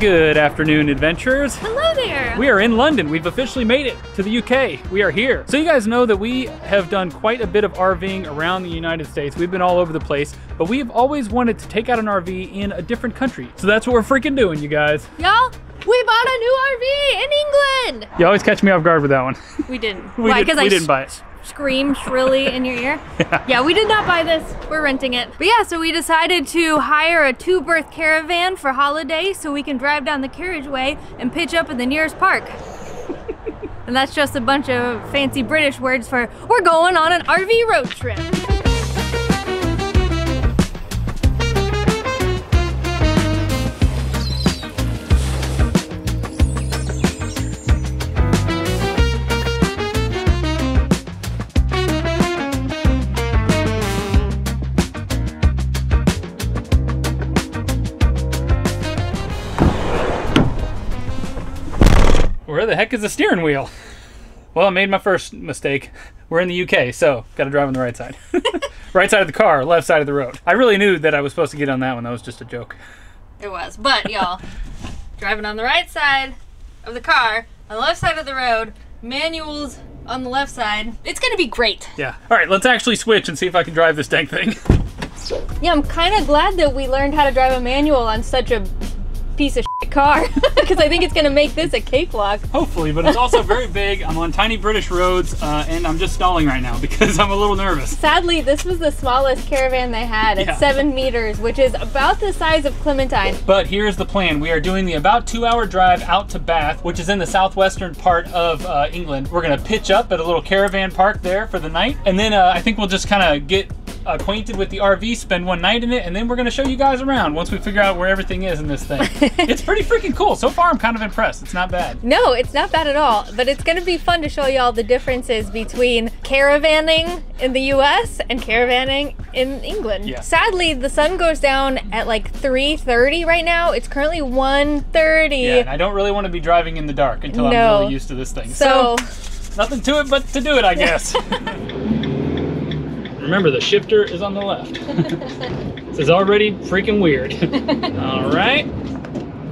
Good afternoon, adventurers. Hello there. We are in London. We've officially made it to the UK. We are here. So you guys know that we have done quite a bit of RVing around the United States. We've been all over the place, but we have always wanted to take out an RV in a different country. So that's what we're freaking doing, you guys. Y'all, we bought a new RV in England. You always catch me off guard with that one. We didn't. we Why? did, I we didn't buy it. Scream shrilly in your ear? yeah. we did not buy this. We're renting it. But yeah, so we decided to hire a two berth caravan for holiday so we can drive down the carriageway and pitch up in the nearest park. and that's just a bunch of fancy British words for we're going on an RV road trip. Heck is the steering wheel? Well, I made my first mistake. We're in the UK, so got to drive on the right side. right side of the car, left side of the road. I really knew that I was supposed to get on that one. That was just a joke. It was. But y'all, driving on the right side of the car, on the left side of the road, manuals on the left side. It's gonna be great. Yeah. All right, let's actually switch and see if I can drive this dang thing. Yeah, I'm kind of glad that we learned how to drive a manual on such a piece of car because I think it's gonna make this a cakewalk. Hopefully, but it's also very big. I'm on tiny British roads, uh, and I'm just stalling right now because I'm a little nervous. Sadly, this was the smallest caravan they had at Yeah. seven meters, which is about the size of Clementine. But here's the plan. We are doing the about two hour drive out to Bath, which is in the southwestern part of uh, England. We're gonna pitch up at a little caravan park there for the night. And then uh, I think we'll just kind of get acquainted with the RV, spend one night in it, and then we're gonna show you guys around once we figure out where everything is in this thing. it's pretty freaking cool. So far, I'm kind of impressed. It's not bad. No, it's not bad at all, but it's gonna be fun to show you all the differences between caravanning in the US and caravanning in England. Yeah. Sadly, the sun goes down at like 3.30 right now. It's currently 1.30. Yeah, and I don't really want to be driving in the dark until I'm really used to this thing. so, Nothing to it but to do it, I guess. Remember, the shifter is on the left. this is already freaking weird. All right.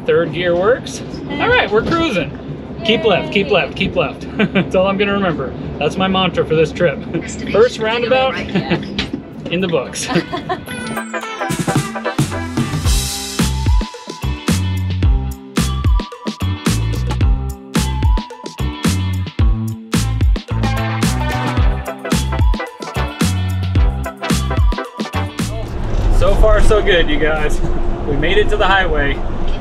Third gear works. All right, we're cruising. Keep left, keep left, keep left. That's all I'm going to remember. That's my mantra for this trip. First roundabout in the books. So good, you guys. We made it to the highway,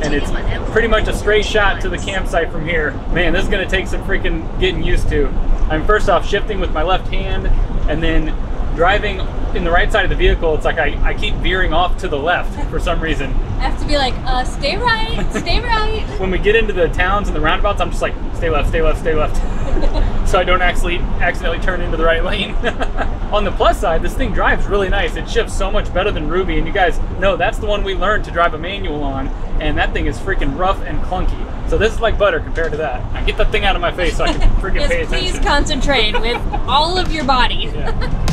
and it's pretty much a straight shot to the campsite from here. Man, this is gonna take some freaking getting used to. I'm first off shifting with my left hand, and then driving in the right side of the vehicle, it's like I, I keep veering off to the left for some reason. I have to be like, uh, stay right, stay right. When we get into the towns and the roundabouts, I'm just like, stay left, stay left, stay left. So I don't actually accidentally turn into the right lane. On the plus side, this thing drives really nice. It shifts so much better than Ruby, and you guys know that's the one we learned to drive a manual on, and that thing is freaking rough and clunky. So this is like butter compared to that. Now get that thing out of my face so I can freaking pay Yes, please attention. concentrate with all of your body. Yeah.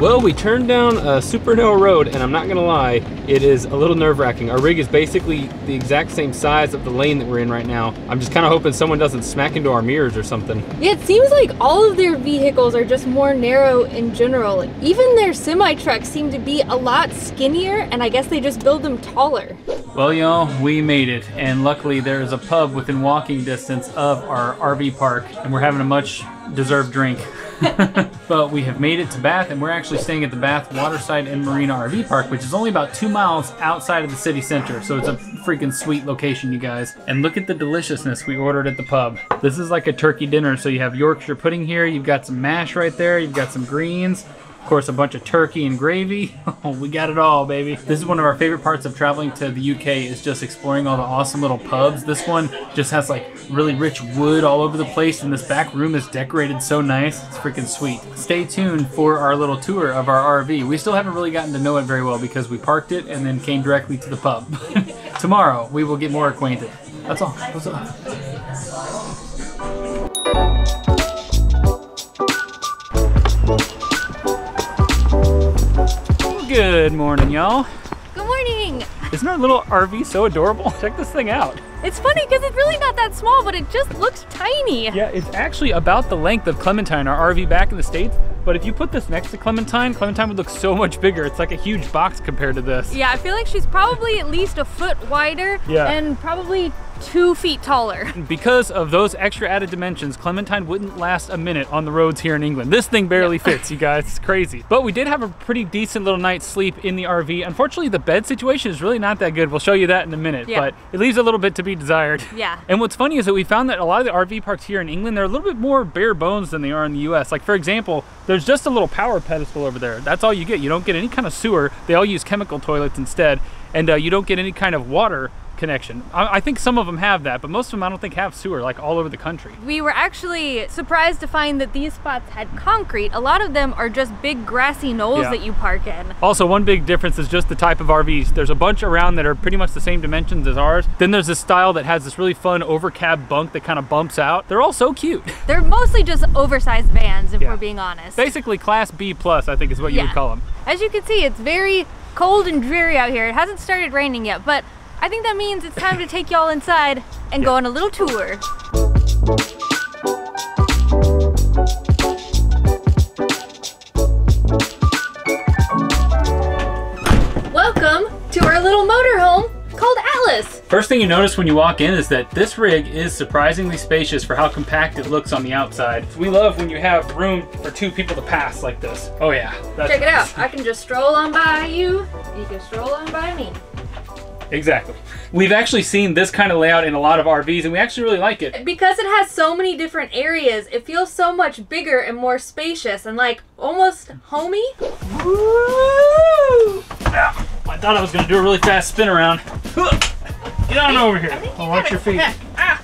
Well, we turned down a super narrow road, and I'm not gonna lie, it is a little nerve wracking. Our rig is basically the exact same size of the lane that we're in right now. I'm just kind of hoping someone doesn't smack into our mirrors or something. Yeah, it seems like all of their vehicles are just more narrow in general. Even their semi trucks seem to be a lot skinnier, and I guess they just build them taller. Well, y'all, we made it, and luckily there is a pub within walking distance of our RV park, and we're having a much deserved drink. but we have made it to Bath, and we're actually staying at the Bath Waterside and Marina RV Park, which is only about two miles outside of the city center. So it's a freaking sweet location, you guys. And look at the deliciousness we ordered at the pub. This is like a turkey dinner. So you have Yorkshire pudding here, you've got some mash right there, you've got some greens. Of course, a bunch of turkey and gravy. Oh, we got it all, baby. This is one of our favorite parts of traveling to the UK is just exploring all the awesome little pubs. This one just has like really rich wood all over the place, and this back room is decorated so nice. It's freaking sweet. Stay tuned for our little tour of our RV. We still haven't really gotten to know it very well because we parked it and then came directly to the pub. Tomorrow, we will get more acquainted. That's all. What's up? Good morning, y'all. Good morning. Isn't our little RV so adorable? Check this thing out. It's funny because it's really not that small, but it just looks tiny. Yeah, it's actually about the length of Clementine, our RV back in the States. But if you put this next to Clementine, Clementine would look so much bigger. It's like a huge box compared to this. Yeah, I feel like she's probably at least a foot wider Yeah. and probably two feet taller. Because of those extra added dimensions, Clementine wouldn't last a minute on the roads here in England. This thing barely fits, you guys. It's crazy. But we did have a pretty decent little night's sleep in the RV. Unfortunately, the bed situation is really not that good. We'll show you that in a minute, Yeah. but it leaves a little bit to be desired. Yeah. And what's funny is that we found that a lot of the RV parks here in England, they're a little bit more bare bones than they are in the US. Like, for example, there's just a little power pedestal over there. That's all you get. You don't get any kind of sewer. They all use chemical toilets instead. And uh, you don't get any kind of water connection. I, I think some of them have that, but most of them I don't think have sewer, like all over the country. We were actually surprised to find that these spots had concrete. A lot of them are just big grassy knolls Yeah. that you park in. Also, one big difference is just the type of RVs. There's a bunch around that are pretty much the same dimensions as ours. Then there's this style that has this really fun overcab bunk that kind of bumps out. They're all so cute. They're mostly just oversized vans, if Yeah. we're being honest. Basically, class B plus, I think is what you would call them. As you can see, it's very cold and dreary out here. It hasn't started raining yet, but I think that means it's time to take y'all inside and go on a little tour. Welcome to our little motorhome called Alice. First thing you notice when you walk in is that this rig is surprisingly spacious for how compact it looks on the outside. We love when you have room for two people to pass like this. Oh yeah. That's Check it out. I can just stroll on by you. You can stroll on by me. Exactly. We've actually seen this kind of layout in a lot of RVs and we actually really like it. Because it has so many different areas, it feels so much bigger and more spacious and like almost homey. Yeah, I thought I was gonna do a really fast spin around. Get on over here. I think you Oh, watch your feet. Ah.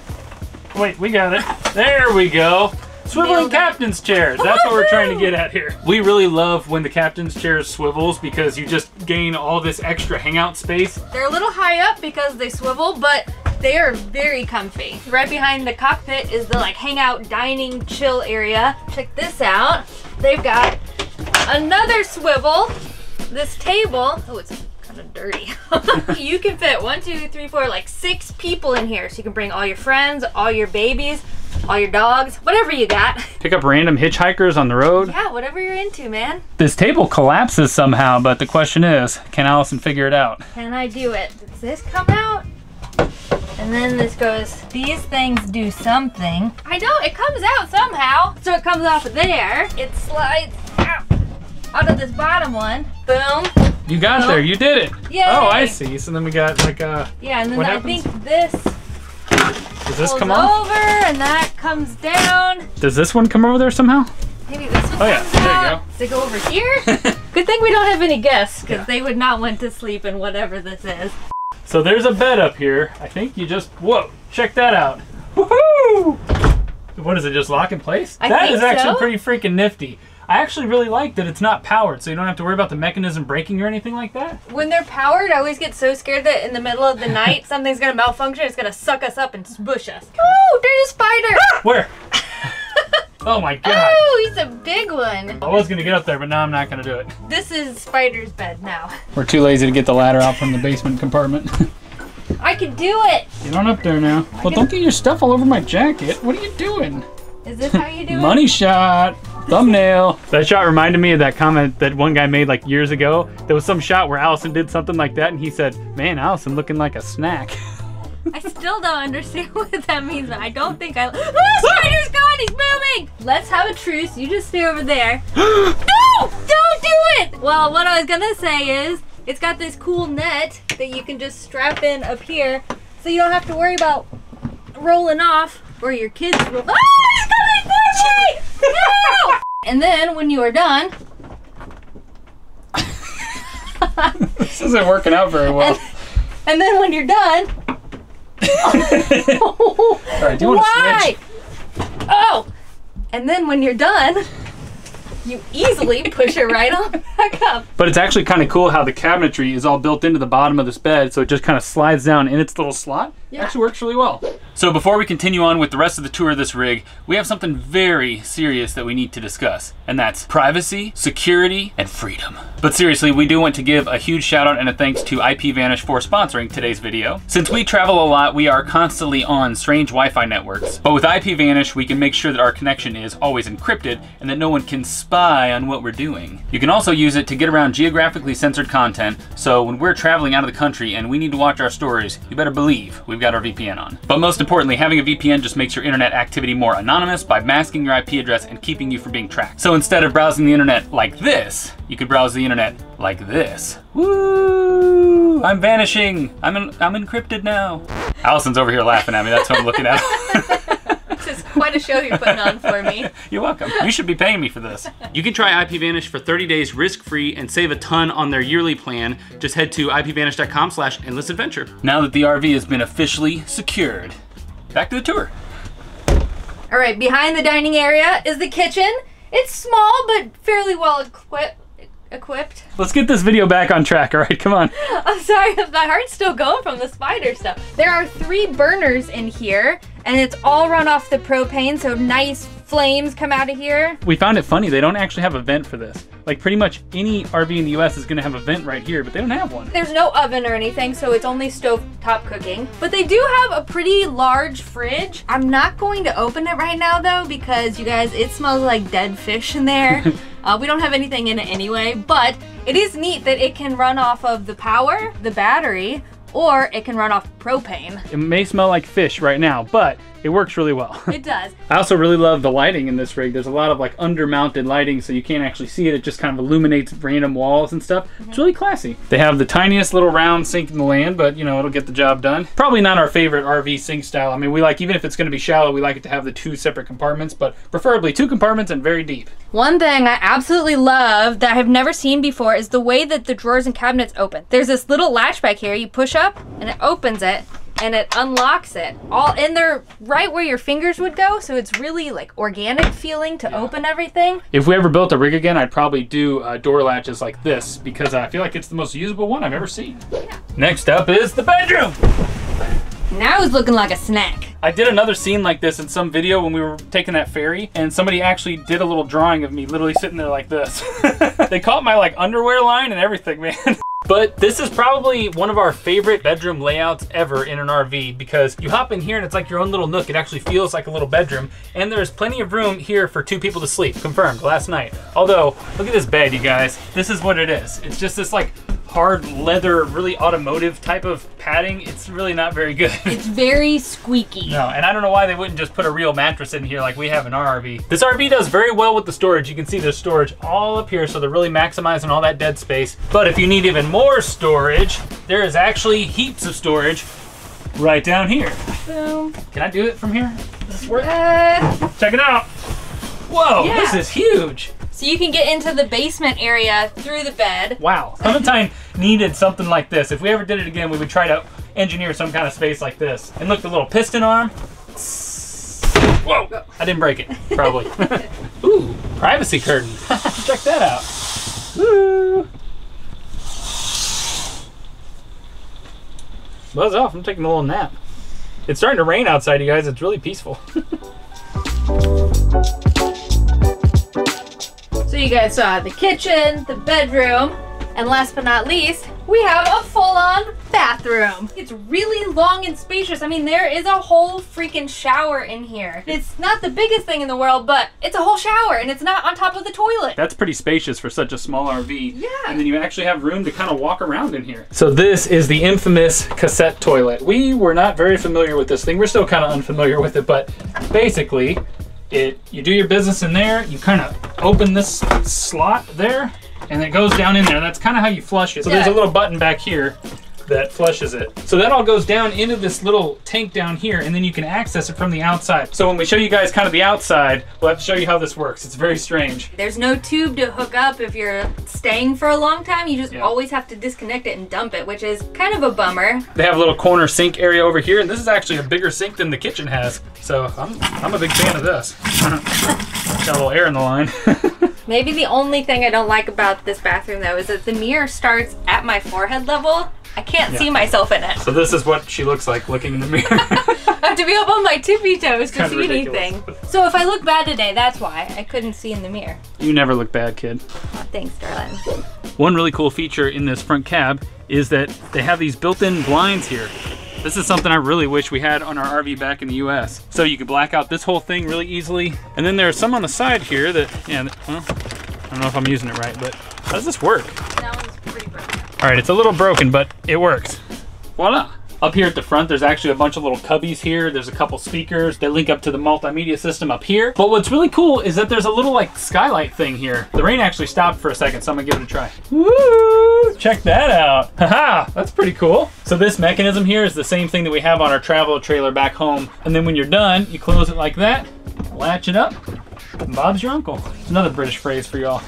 Wait, we got it. There we go. Swiveling captain's chairs. That's what we're trying to get at here. We really love when the captain's chairs swivels because you just gain all this extra hangout space. They're a little high up because they swivel, but they are very comfy. Right behind the cockpit is the like hangout, dining, chill area. Check this out. They've got another swivel. This table, oh, it's kind of dirty. you can fit one, two, three, four, like six people in here. So you can bring all your friends, all your babies, all your dogs, whatever you got. Pick up random hitchhikers on the road. Yeah, whatever you're into, man. This table collapses somehow, but the question is, can Allison figure it out? Can I do it? Does this come out? And then this goes, these things do something. I know, it comes out somehow. So it comes off of there. It slides out, out of this bottom one. Boom. You got there, you did it. Yay. Oh, I see. So then we got like a, Yeah, and then I happens? think this does this pulls come off? over and that comes down. Does this one come over there somehow? Maybe this one Oh, yeah, comes there you out. Does it go over here? Good thing we don't have any guests because Yeah. they would not want to sleep in whatever this is. So there's a bed up here. I think you just whoa, check that out. Woohoo! What is it? Just lock in place? I That is actually so. pretty freaking nifty. I actually really like that it's not powered, so you don't have to worry about the mechanism breaking or anything like that. When they're powered, I always get so scared that in the middle of the night something's gonna malfunction. It's gonna suck us up and smush us. Oh, there's a spider! Ah! Where? oh my god. oh, he's a big one. I was gonna get up there, but now I'm not gonna do it. This is Spider's bed now. We're too lazy to get the ladder out from the basement compartment. I can do it. get on up there now. Well, don't get your stuff all over my jacket. What are you doing? Is this how you do it? Money shot. Thumbnail. that shot reminded me of that comment that one guy made like years ago. There was some shot where Allison did something like that, and he said, "Man, Allison looking like a snack." I still don't understand what that means, but I don't think I. Ah, spider's gone. He's moving. Let's have a truce. You just stay over there. no! Don't do it. Well, what I was gonna say is, it's got this cool net that you can just strap in up here, so you don't have to worry about rolling off or your kids roll. Ah, he's coming for me! No! And then when you are done, this isn't working out very well. and then when you're done, All right, do you want Why? Oh! And then when you're done, you easily push it right on back up. But it's actually kind of cool how the cabinetry is all built into the bottom of this bed, so it just kind of slides down in its little slot. Yeah. Actually works really well. So before we continue on with the rest of the tour of this rig, we have something very serious that we need to discuss, and that's privacy, security, and freedom. But seriously, we do want to give a huge shout out and a thanks to IPVanish for sponsoring today's video. Since we travel a lot, we are constantly on strange Wi-Fi networks. But with IPVanish, we can make sure that our connection is always encrypted and that no one can spy on what we're doing. You can also use it to get around geographically censored content, so when we're traveling out of the country and we need to watch our stories, you better believe we've got our VPN on. But most importantly, having a VPN just makes your internet activity more anonymous by masking your IP address and keeping you from being tracked. So instead of browsing the internet like this, you could browse the internet like this. Woo! I'm vanishing. I'm in, I'm encrypted now. Allison's over here laughing at me. That's what I'm looking at. This is quite a show you're putting on for me. You're welcome. You should be paying me for this. You can try IPVanish for 30 days risk-free and save a ton on their yearly plan. Just head to ipvanish.com slash endless adventure. Now that the RV has been officially secured, back to the tour. All right, behind the dining area is the kitchen. It's small but fairly well equipped. Equipped. Let's get this video back on track, all right? Come on. I'm sorry, my heart's still going from the spider stuff. There are three burners in here, and it's all run off the propane, so nice flames come out of here. We found it funny, they don't actually have a vent for this. Like pretty much any RV in the US is gonna have a vent right here, but they don't have one. There's no oven or anything, so it's only stove top cooking. But they do have a pretty large fridge. I'm not going to open it right now though, because you guys, it smells like dead fish in there. uh, we don't have anything in it anyway, but it is neat that it can run off of the power, the battery, or it can run off propane. It may smell like fish right now, but it works really well. It does. I also really love the lighting in this rig. There's a lot of like under-mounted lighting, so you can't actually see it. It just kind of illuminates random walls and stuff. It's mm-hmm. really classy. They have the tiniest little round sink in the land, but you know, it'll get the job done. Probably not our favorite RV sink style. I mean, we like, even if it's gonna be shallow, we like it to have the two separate compartments, but preferably two compartments and very deep. One thing I absolutely love that I've never seen before is the way that the drawers and cabinets open. There's this little latch back here. You push up and it opens it and it unlocks it all in there right where your fingers would go. So it's really like organic feeling to open everything. If we ever built a rig again, I'd probably do uh, door latches like this because I feel like it's the most usable one I've ever seen. Next up is the bedroom. Now it's looking like a snack. I did another scene like this in some video when we were taking that ferry, and somebody actually did a little drawing of me literally sitting there like this. they caught my like underwear line and everything, man. But this is probably one of our favorite bedroom layouts ever in an RV because you hop in here and it's like your own little nook. It actually feels like a little bedroom. And there's plenty of room here for two people to sleep, confirmed last night. Although, look at this bed, you guys. This is what it is. It's just this like hard leather, really automotive type of padding. It's really not very good. It's very squeaky. No, and I don't know why they wouldn't just put a real mattress in here like we have in our RV. This RV does very well with the storage. You can see there's storage all up here, so they're really maximizing all that dead space. But if you need even more storage, there is actually heaps of storage right down here. Boom. Can I do it from here? Does this work? Uh, Check it out. Whoa, Yeah. this is huge. so you can get into the basement area through the bed. Wow. Clementine needed something like this. If we ever did it again, we would try to engineer some kind of space like this. And look, the little piston arm. Whoa! Oh. I didn't break it, probably. Ooh, privacy curtain. Check that out. Woo! Buzz off, I'm taking a little nap. It's starting to rain outside, you guys. It's really peaceful. So you guys saw the kitchen, the bedroom, and last but not least, we have a full-on bathroom. It's really long and spacious. I mean, there is a whole freaking shower in here. It's not the biggest thing in the world, but it's a whole shower and it's not on top of the toilet. That's pretty spacious for such a small RV. Yeah. And then you actually have room to kind of walk around in here. So this is the infamous cassette toilet. We were not very familiar with this thing. We're still kind of unfamiliar with it, but basically, it you do your business in there. You kind of open this slot there, and it goes down in there. That's kind of how you flush it. So there's a little button back here that flushes it. So that all goes down into this little tank down here, and then you can access it from the outside. So when we show you guys kind of the outside, we'll have to show you how this works. It's very strange. There's no tube to hook up if you're staying for a long time. You just Yeah. always have to disconnect it and dump it, which is kind of a bummer. They have a little corner sink area over here, and this is actually a bigger sink than the kitchen has. So I'm, I'm a big fan of this. Got a little air in the line. Maybe the only thing I don't like about this bathroom though is that the mirror starts at my forehead level. I can't Yeah. see myself in it. So this is what she looks like looking in the mirror. I have to be up on my tippy toes to see ridiculous. anything. So if I look bad today, that's why. I couldn't see in the mirror. you never look bad, kid. Oh, thanks, darling. One really cool feature in this front cab is that they have these built-in blinds here. This is something I really wish we had on our RV back in the US. So you could black out this whole thing really easily. And then there's some on the side here that, yeah, well, I don't know if I'm using it right, but how does this work? That one's pretty broken. All right, it's a little broken, but it works. Voila. Up here at the front, there's actually a bunch of little cubbies here. There's a couple speakers that link up to the multimedia system up here. But what's really cool is that there's a little like skylight thing here. The rain actually stopped for a second, so I'm gonna give it a try. Woo! Check that out. Haha, that's pretty cool. So this mechanism here is the same thing that we have on our travel trailer back home. And then when you're done, you close it like that, latch it up, and Bob's your uncle. It's another British phrase for y'all.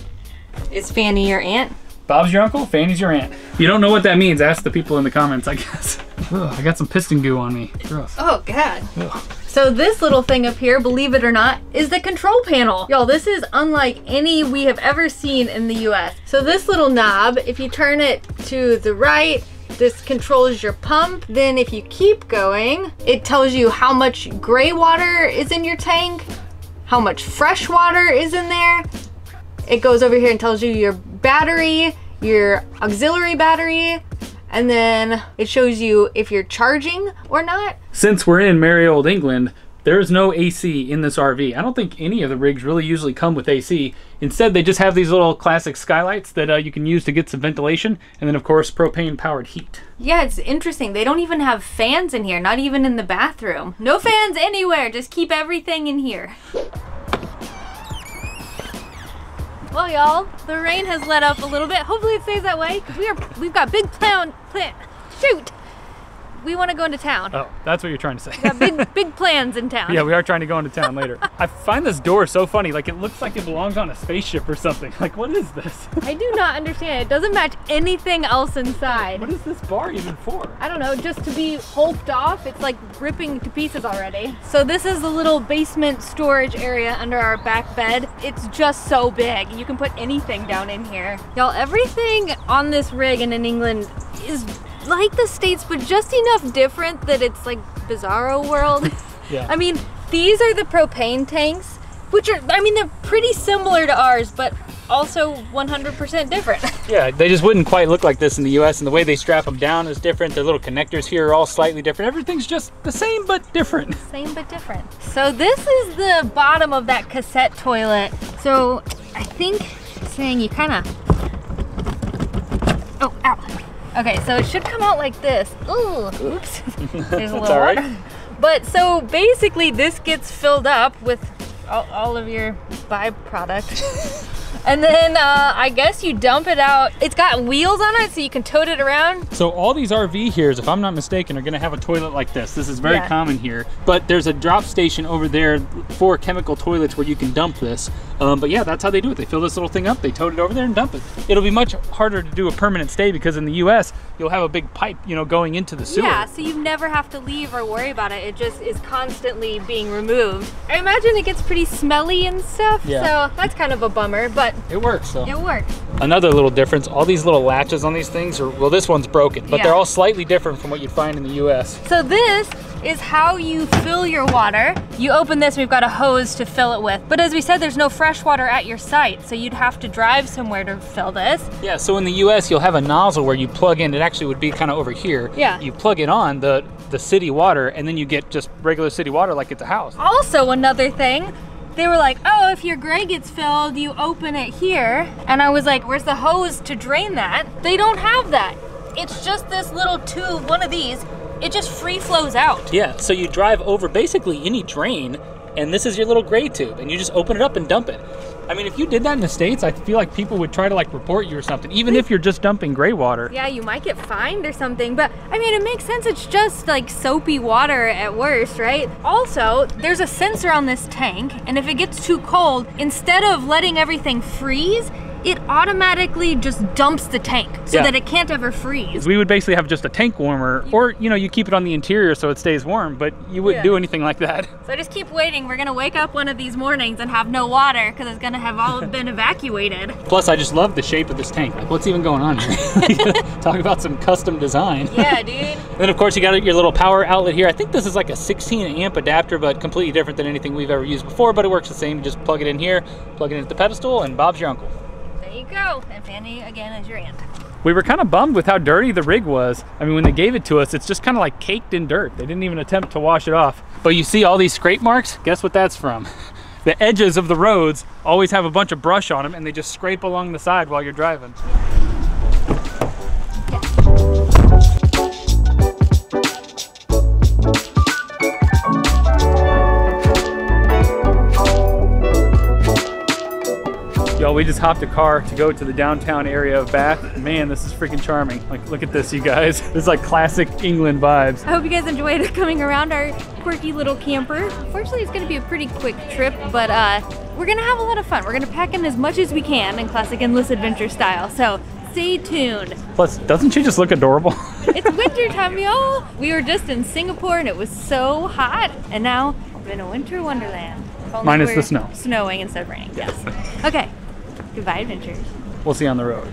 Is Fanny your aunt? Bob's your uncle, Fanny's your aunt. You don't know what that means, ask the people in the comments, I guess. Ugh, I got some piston goo on me. Gross. Oh, God. Ugh. So this little thing up here, believe it or not, is the control panel. Y'all, this is unlike any we have ever seen in the US. So this little knob, if you turn it to the right, this controls your pump. Then if you keep going, it tells you how much gray water is in your tank, how much fresh water is in there. It goes over here and tells you your battery, your auxiliary battery, and then it shows you if you're charging or not. Since we're in merry old England, there is no AC in this RV. I don't think any of the rigs really usually come with AC. Instead, they just have these little classic skylights that uh, you can use to get some ventilation, and then of course propane powered heat. Yeah, it's interesting. They don't even have fans in here, not even in the bathroom. No fans anywhere, just keep everything in here. Well, y'all, the rain has let up a little bit. Hopefully it stays that way we are we've got big plan plan shoot. We want to go into town. Oh, that's what you're trying to say. Got big big plans in town. Yeah, we are trying to go into town later. I find this door so funny. Like, it looks like it belongs on a spaceship or something. Like, what is this? I do not understand. It doesn't match anything else inside. What is this bar even for? I don't know, just to be hulked off. It's like ripping to pieces already. So this is the little basement storage area under our back bed. It's just so big. You can put anything down in here. Y'all, everything on this rig and in England is like the States, but just enough different that it's like bizarro world. Yeah. I mean, these are the propane tanks, which are, I mean, they're pretty similar to ours, but also 100% different. Yeah, they just wouldn't quite look like this in the US, and the way they strap them down is different. Their little connectors here are all slightly different. Everything's just the same but different. Same but different. So this is the bottom of that cassette toilet. So I think saying you kind of. Oh, ow. Okay, so it should come out like this. Ooh, oops. There's a little all right. water. But so basically, this gets filled up with all, all of your byproduct. and then uh, I guess you dump it out. It's got wheels on it, so you can tote it around. So all these RV here's, if I'm not mistaken, are gonna have a toilet like this. This is very Yeah. common here. But there's a drop station over there for chemical toilets where you can dump this. Um, but yeah, that's how they do it. They fill this little thing up, they tote it over there and dump it. It'll be much harder to do a permanent stay because in the US, you'll have a big pipe, you know, going into the sewer. Yeah, so you never have to leave or worry about it. It just is constantly being removed. I imagine it gets pretty smelly and stuff, Yeah. so that's kind of a bummer, but It works though. it works. Another little difference, all these little latches on these things are, well, this one's broken, but Yeah. they're all slightly different from what you'd find in the US. So this is how you fill your water. You open this, we've got a hose to fill it with. But as we said, there's no fresh water at your site, so you'd have to drive somewhere to fill this. Yeah, so in the US, you'll have a nozzle where you plug in, it actually would be kind of over here. Yeah. You plug it on, the, the city water, and then you get just regular city water like it's a house. Also, another thing, they were like, oh, if your gray gets filled, you open it here. And I was like, where's the hose to drain that? They don't have that. It's just this little tube, one of these. It just free flows out. Yeah, so you drive over basically any drain, and this is your little gray tube, and you just open it up and dump it. I mean, if you did that in the States, I feel like people would try to like report you or something, even if you're just dumping gray water. Yeah, you might get fined or something, but I mean, it makes sense. It's just like soapy water at worst, right? Also, there's a sensor on this tank, and if it gets too cold, instead of letting everything freeze, it automatically just dumps the tank so Yeah. that it can't ever freeze. We would basically have just a tank warmer, or you know, you keep it on the interior so it stays warm, but you wouldn't Yeah. do anything like that. So just keep waiting. We're gonna wake up one of these mornings and have no water because it's gonna have all been evacuated. Plus, I just love the shape of this tank. Like, what's even going on here? Talk about some custom design. Yeah, dude. Then, of course, you got your little power outlet here. I think this is like a 16 amp adapter, but completely different than anything we've ever used before. But it works the same. You just plug it in here, plug it into the pedestal, and Bob's your uncle. There you go. And Fanny again is your aunt. We were kind of bummed with how dirty the rig was. I mean, when they gave it to us, it's just kind of like caked in dirt. They didn't even attempt to wash it off. But you see all these scrape marks? Guess what that's from? The edges of the roads always have a bunch of brush on them and they just scrape along the side while you're driving. We just hopped a car to go to the downtown area of Bath. Man, this is freaking charming. Like, look at this, you guys. This is like classic England vibes. I hope you guys enjoyed coming around our quirky little camper. Unfortunately, it's gonna be a pretty quick trip, but uh, we're gonna have a lot of fun. We're gonna pack in as much as we can in classic endless adventure style. So stay tuned. Plus, doesn't she just look adorable? It's winter time, y'all. We were just in Singapore and it was so hot, and now we're in a winter wonderland. Minus the snow. Snowing instead of raining. Yes. Okay. Goodbye, adventures. we'll see you on the road.